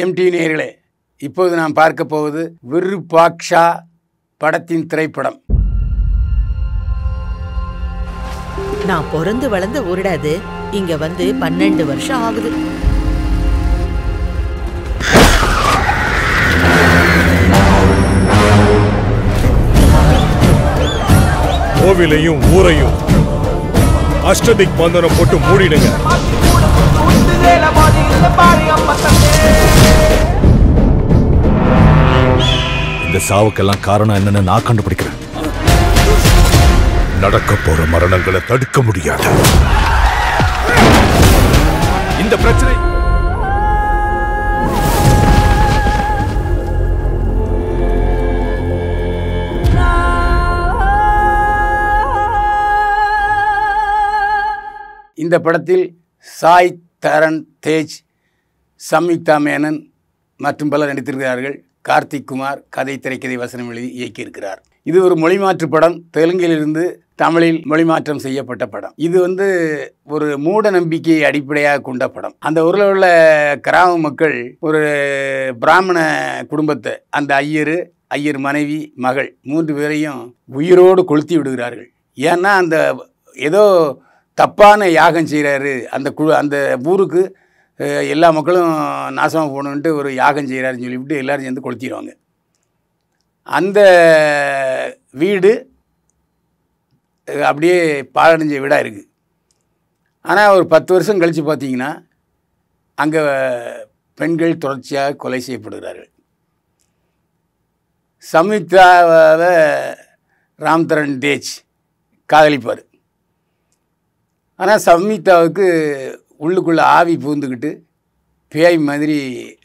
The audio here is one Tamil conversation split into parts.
ஜெம் டிவி நேயர்களே இப்போது நாம் பார்க்க போவது விருபாக்ஷா படத்தின் திரைப்படம். நான் பிறந்து வளர்ந்த ஊருடா அது. இங்க வந்து பன்னெண்டு வருஷம் ஆகுது. கோவிலையும் ஊரையும் அஷ்டதிக் பந்தனம் போட்டு மூடிடுங்க. இந்த சாவுக்கெல்லாம் காரணம் என்னன்னு நான் கண்டுபிடிக்கிறேன். நடக்க போற மரணங்களை தடுக்க முடியாது. இந்த பிரச்சனை இந்த படத்தில் சாய் தரன் தேஜ் சம்யுக்தா மேனன் மற்றும் பலர் நடித்திருக்கிறார்கள். கார்த்திக் குமார் கதை திரைக்கதை வசனம் எழுதி இயக்கியிருக்கிறார். இது ஒரு மொழிமாற்று படம். தெலுங்கிலிருந்து தமிழில் மொழிமாற்றம் செய்யப்பட்ட படம். இது வந்து ஒரு மூட நம்பிக்கையை அடிப்படையாக கொண்ட படம். அந்த ஊரில் உள்ள கிராம மக்கள் ஒரு பிராமண குடும்பத்தை அந்த ஐயர் ஐயர் மனைவி மகள் மூன்று பேரையும் உயிரோடு கொளுத்தி விடுகிறார்கள். ஏன்னா அந்த ஏதோ தப்பான யாகம் செய்கிறாரு அந்த குழு அந்த ஊருக்கு எல்லா மக்களும் நாசமாக போகணுன்ட்டு ஒரு யாகம் செய்கிறாருன்னு சொல்லிவிட்டு எல்லோரும் சேர்ந்து கொளுத்திடுவாங்க அந்த வீடு அப்படியே பாழடைஞ்ச வீடாக இருக்குது ஆனால் ஒரு பத்து வருஷம் கழித்து பார்த்தீங்கன்னா அங்கே பெண்கள் தொடர்ச்சியாக கொலை செய்யப்படுகிறார்கள். சம்யுக்தாவை ராம்தரன் தேஜ் காதலிப்பார். ஆனால் சம்யுக்தாவுக்கு உள்ளுக்குள்ளே ஆவி பூந்துக்கிட்டு பேய் மாதிரி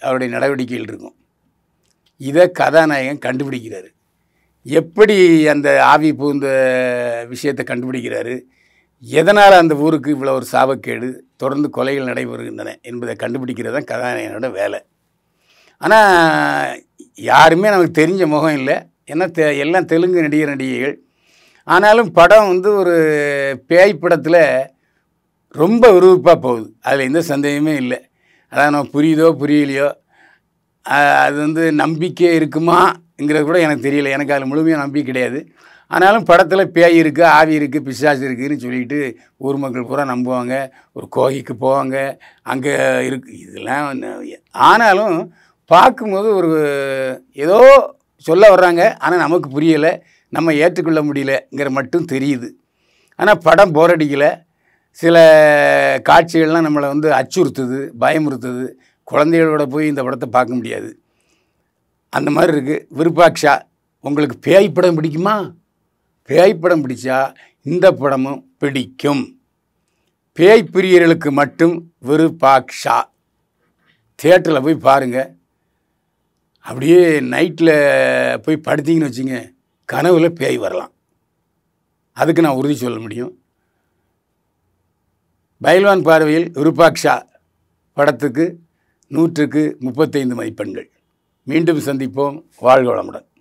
அவருடைய நடவடிக்கைகள் இருக்கும். இதை கதாநாயகன் கண்டுபிடிக்கிறாரு. எப்படி அந்த ஆவி பூந்த விஷயத்தை கண்டுபிடிக்கிறாரு? எதனால் அந்த ஊருக்கு இவ்வளோ ஒரு சாபக்கேடு? தொடர்ந்து கொலைகள் நடைபெறுகின்றன என்பதை கண்டுபிடிக்கிறது தான் கதாநாயகனோட வேலை. ஆனால் யாருமே நமக்கு தெரிஞ்ச முகம் இல்லை. ஏன்னா தெ எல்லாம் தெலுங்கு நடிகர் நடிகைகள். ஆனாலும் படம் வந்து ஒரு பேய் படத்தில் ரொம்ப விறுவிறுப்பாக போகுது. அதில் எந்த சந்தேகமே இல்லை. அதான் நம்ம புரியுதோ புரியலையோ அது வந்து நம்பிக்கை இருக்குமாங்கிறது கூட எனக்கு தெரியல. எனக்கு அதில் முழுமையாக நம்பிக்கை கிடையாது. ஆனாலும் படத்தில் பேய் இருக்குது ஆவி இருக்குது பிசாசு இருக்குதுன்னு சொல்லிட்டு ஊர் மக்கள் பூரா நம்புவாங்க. ஒரு கோகைக்கு போவாங்க. அங்கே இருக்கு. இதெல்லாம் ஆனாலும் பார்க்கும்போது ஒரு ஏதோ சொல்ல வர்றாங்க. ஆனால் நமக்கு புரியலை. நம்ம ஏற்றுக்கொள்ள முடியலங்கிற மட்டும் தெரியுது. ஆனால் படம் போர் அடிக்கலை. சில காட்சிகள்லாம் நம்மளை வந்து அச்சுறுத்துது பயமுறுத்துது. குழந்தைகளோட போய் இந்த படத்தை பார்க்க முடியாது. அந்த மாதிரி இருக்குது விருப்பாக்ஷா உங்களுக்கு பேய் படம் பிடிக்குமா? பேய் படம் பிடிச்சா இந்த படமும் பிடிக்கும். பேய் பிரியர்களுக்கு மட்டும் விருப்பாக்ஷா. தேட்டரில் போய் பாருங்கள் அப்படியே நைட்டில் போய் படுத்திங்கன்னு வச்சுங்க கனவில் பேய் வரலாம். அதுக்கு நான் உறுதி சொல்ல முடியும். பைல்வான் பார்வையில் விருப்பாக்ஷா படத்துக்கு நூற்றுக்கு முப்பத்தைந்து மதிப்பெண்கள் மீண்டும் சந்திப்போம். வாழ்க வளமுடன்.